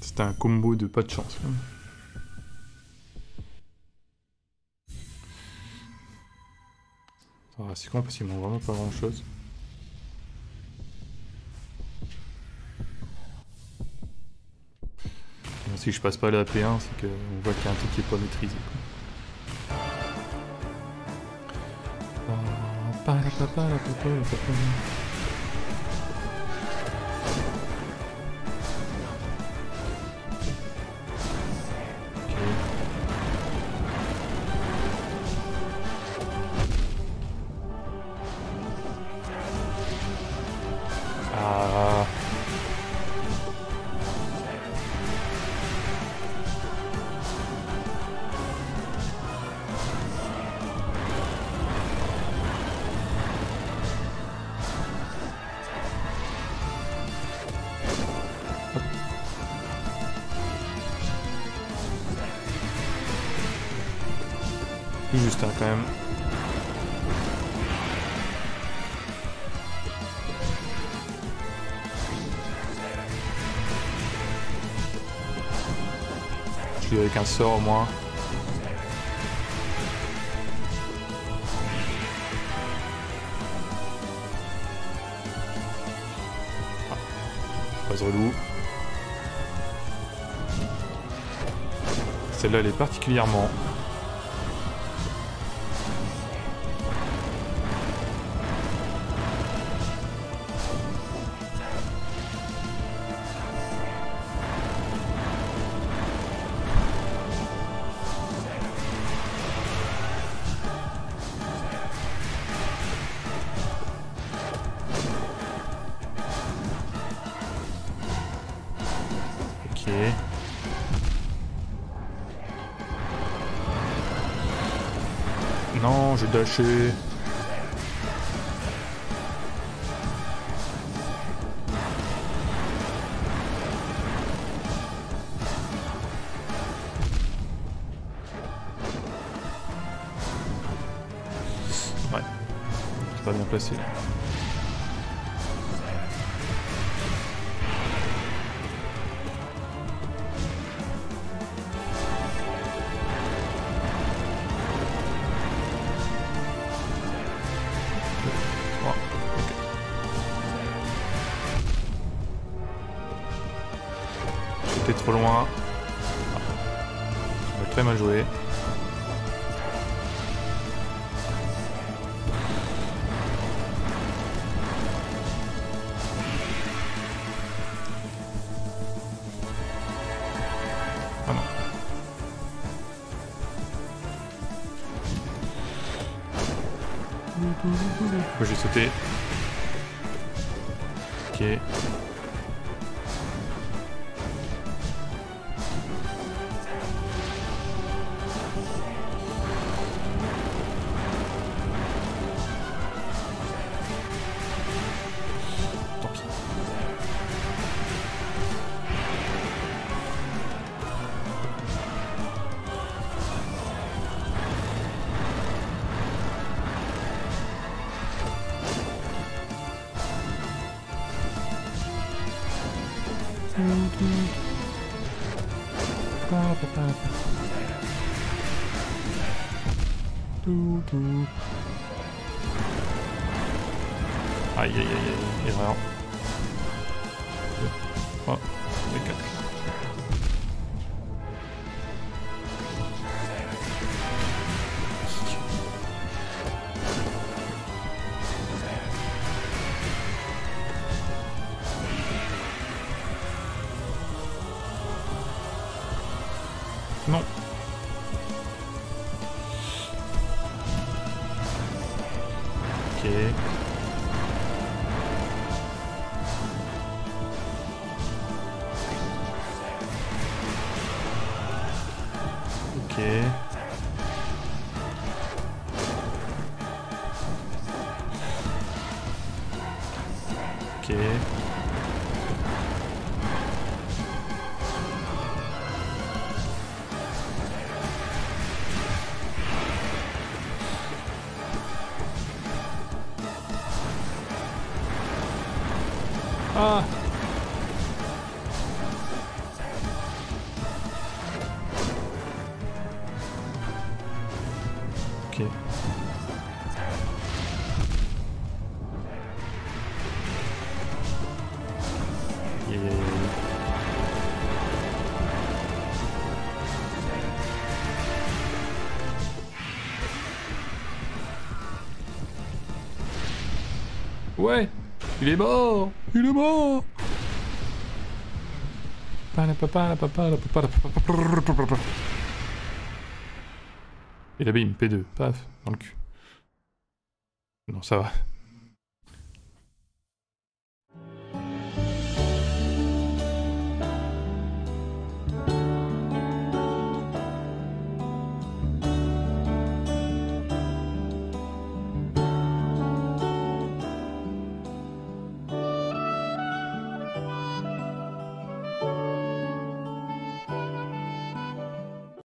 C'était un combo de pas de chance. Ah, c'est con parce qu'ils vraiment pas grand chose. si je passe pas la P1, c'est qu'on voit qu'il y a un truc qui est pas maîtrisé. Juste hein, quand même. Je suis avec un sort au moins. Ah, pas relou. Celle-là, elle est particulièrement Non, j'ai dashé. Ouais. C'est pas bien placé. Trop loin. Ah. Très mal joué. Ah. J'ai sauté. Ok. food, dude. Ba ba ba ba. Doo doo. Aïe aïe aïe aïe, erreur. Non. Ok. Ok. Ok. Ah Ok. Yeah. Ouais il est mort Il est mort Et la bim, P2, paf, dans le cul. Non, ça va.